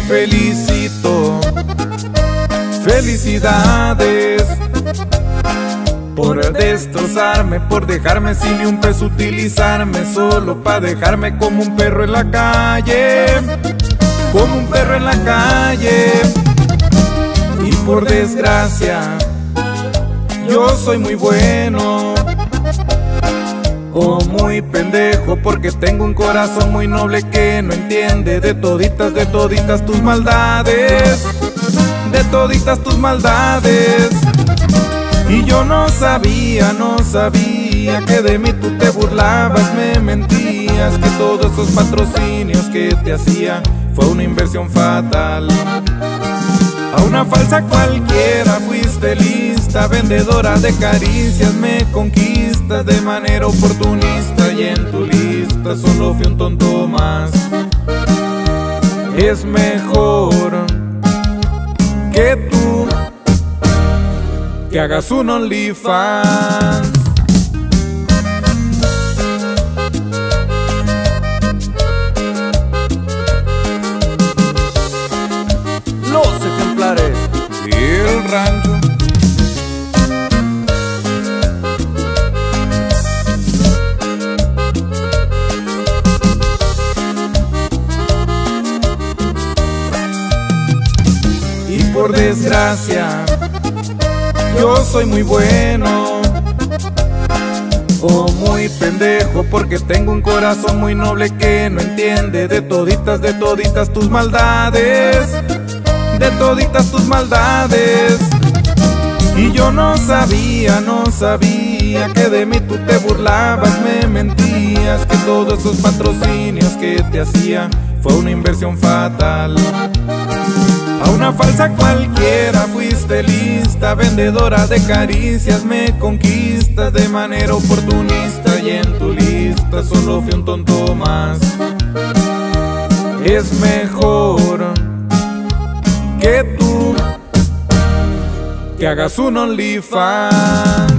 felicito. Felicidades por destrozarme, por dejarme sin ni un peso utilizarme, solo para dejarme como un perro en la calle, como un perro en la calle. Y por desgracia, yo soy muy bueno. O muy pendejo porque tengo un corazón muy noble que no entiende de toditas, de toditas tus maldades, de toditas tus maldades. Y yo no sabía, no sabía que de mí tú te burlabas, me mentías, que todos esos patrocinios que te hacía fue una inversión fatal. A una falsa cualquiera fuiste lista, vendedora de caricias, me conquistas de manera oportunista y en tu lista solo fui un tonto más. Es mejor que tú que hagas un OnlyFans. Los ejemplares. Y el rancho. Desgracia, yo soy muy bueno. O muy pendejo porque tengo un corazón muy noble que no entiende de toditas, de toditas tus maldades de toditas tus maldades. Y yo no sabía, no sabía que de mí tú te burlabas, me mentías, que todos esos patrocinios que te hacía fue una inversión fatal. A una falsa cualquiera fuiste lista, vendedora de caricias, me conquistas de manera oportunista y en tu lista solo fui un tonto más. Es mejor que tú que hagas un OnlyFans.